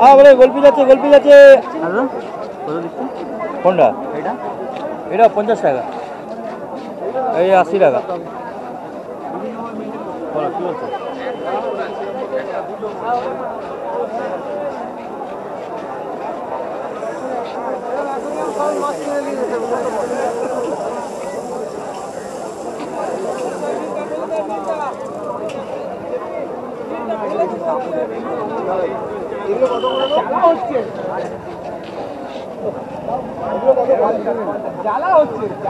হ্যাঁ বলে গল্পি যাচ্ছে গল্পি যাচ্ছে দিচ্ছ। কোনটা? এটা? এটা পঞ্চাশ টাকা। এই আশি টাকা বলো কি বলছো এটা একটা পেঁয়াজ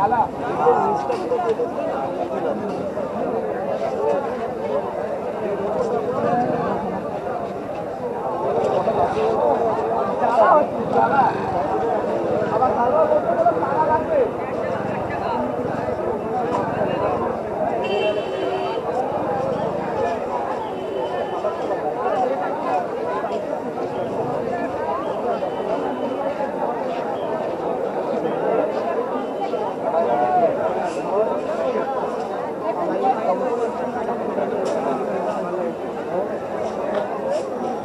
ঝোলা।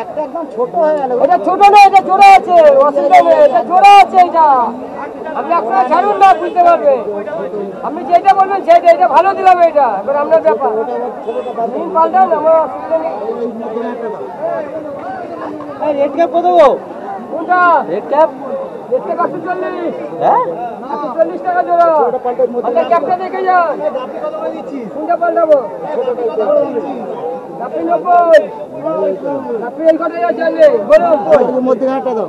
একটা একদম ছোট হয়ে গেল। এটা ছোট না এটা জোড়া আছে। অসুবিধা নেই, এটা জোড়া আছে এটা। আপনি আপনারা ছাড়ুন না বুঝতে পারবে। আপনি যেটা বলবেন সেটা এটা ভালো দিলাম এটা। এবার আপনার ব্যাপার। দিন পাল্টান আমার অসুবিধা নেই। রেট ক্যাপ কত কোনটা? রেট ক্যাপ রেট ক্যাপ একশো চল্লিশ। হ্যাঁ? একশো চল্লিশ টাকা জোড়া। আচ্ছা ক্যাপটা দেখে যান। কোনটা পাল্টাবো? আপনি নব্বই। আপনি এই কথাই আছেন বলুন। মধ্যে ঘাটটা দাও।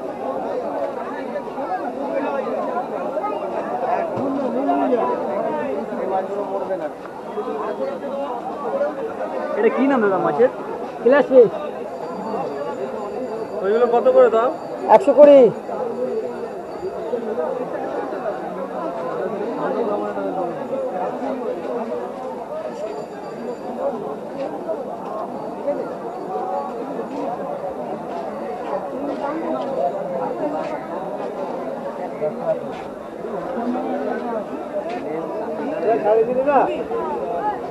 এটা কি নাম দাদা মাছের? ক্লাসিক ওইগুলো কত করে দাও একশো কুড়ি।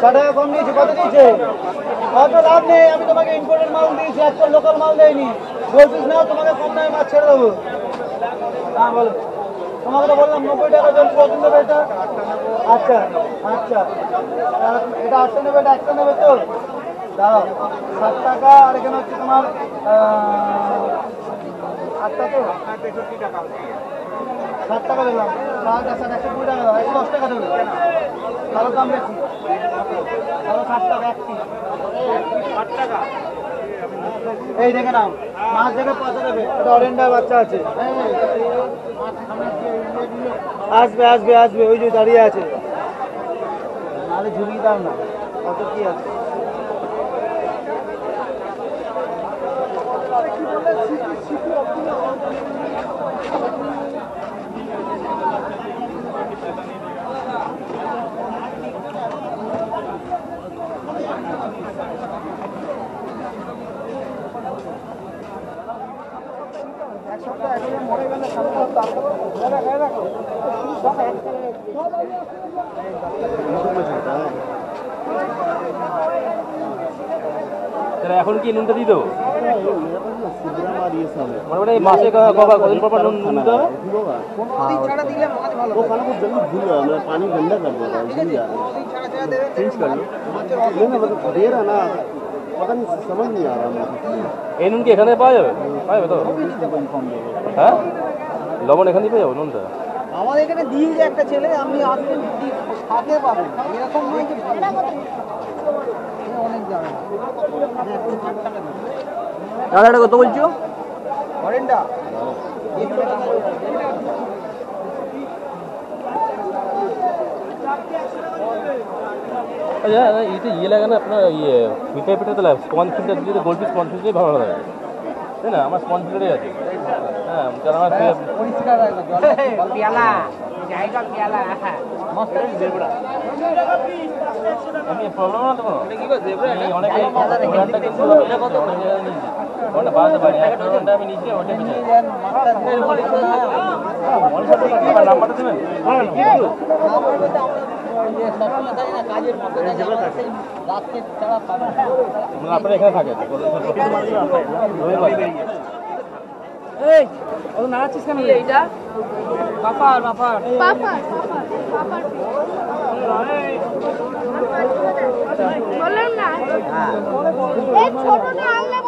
ছ টাকা কম নিয়েছি, কত দিয়েছে? কত লাভ নেই, আমি তোমাকে ইম্পোর্টেড মাল দিয়েছি একটা লোকাল মাল দেয়নি। বলছিস না, তোমাকে কম দামে মাছ ছেড়ে দেবো। হ্যাঁ বলো। তোমাকে তো বললাম, নব্বই টাকা জল পছন্দ হবে এটা? আচ্ছা আচ্ছা। এটা আটটা নেবে, এটা একটা নেবে তো? দাঁড়াও, ষাট টাকা, আর এখানে হচ্ছে তোমার আটটা তো? ষাট টাকা দিলাম ষাট, একশো কুড়ি টাকা দাও একশো দশ টাকা দেবে তাহলে দাম বেশি। এই দেখে নাও। মাছ দেখে বাচ্চা আছে। আসবে আসবে আসবে। ওই যে দাঁড়িয়ে আছে। নাহলে ঝুলিয়ে দাও না। কত কি আছে? এখন কি নুনটা দিয়ে দেবো মানে মানে এই মাসে ক- কবার কদিন পর পর নুন নুন দিতে হবে वो खाना कुछ जल्दी भूल गया मैं पानी गंदा कर देता हूँ भूल जा চেঞ্জ कर लो नहीं ना मतलब दे रहा ना पता नहीं समझ नहीं आ रहा मुझे এই নুন কি এখানে পাওয়া যাবে পাওয়া যাবে তো হ্যাঁ লবণ এখান থেকে পেয়ে যাব নুনটা? আমাদের এখানে দিয়ে যে একটা ছেলে আপনি আসবেন থাকে পাবেন এরকম নয় যে অনেক জানে দাদা এটা কত বলছো? আচ্ছা এটা ইয়ে লাগে না আপনার ইয়ে মিঠাই পিঠে তো লাগে স্পঞ্জ ফিলটা দিলে গোল্ড স্পঞ্জ ফিলটাই ভালো লাগে। তাই না? আমার স্পঞ্জ ফিলটাই আছে। হ্যাঁ আমি প্রবলেম না তো কোনো? আমি অনেকে ওনারটা কিন্তু ওটা নাম্বারটা দেবেন পাবে মানে আপনারা এখানে থাকেন। এই ও নাড়াচ্ছিস কেন এইটা? বাপার বাপার পাপার পাপার বললাম না। এই ছোটটা আনলে